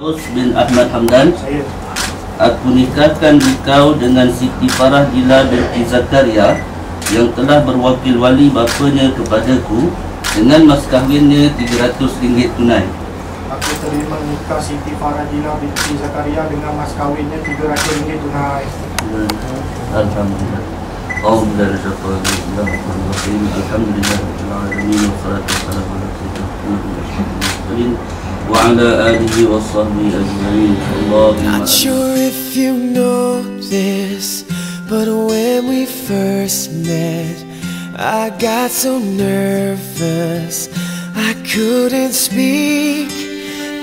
Tos bin Ahmad Hamdan Aku nikahkan kau dengan Siti Farah Gila binti Zakaria Yang telah berwakil wali bapanya kepadaku Dengan mas kahwinnya RM300 tunai Aku terima nikah Siti Farah Gila binti Zakaria Dengan mas kahwinnya RM300 tunai Alhamdulillah Alhamdulillah Alhamdulillah Alhamdulillah Alhamdulillah Alhamdulillah Alhamdulillah Alhamdulillah Alhamdulillah Alhamdulillah Alhamdulillah Alhamdulillah Alhamdulillah Alhamdulillah الله الرحمن الرحيم الحمد لله رب العالمين والصلاة والسلام على سيدنا محمد أشرف المرسلين وعلى آله وصحبه أجمعين اللهم Not sure if you know this, but when we first met, I got so nervous I couldn't speak.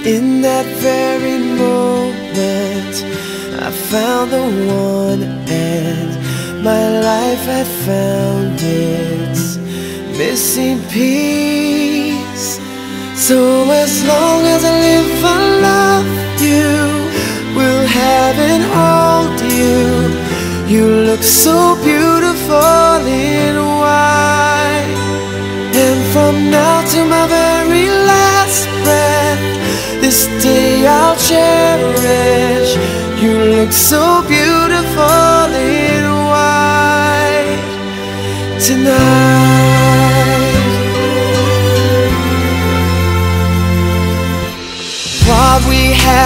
In that very moment, I found the one, and my life had found its missing piece. So as long as I live, I love you. Will have and hold you. You look so beautiful in white. And from now to my very last breath, this day I'll cherish. You look so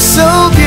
so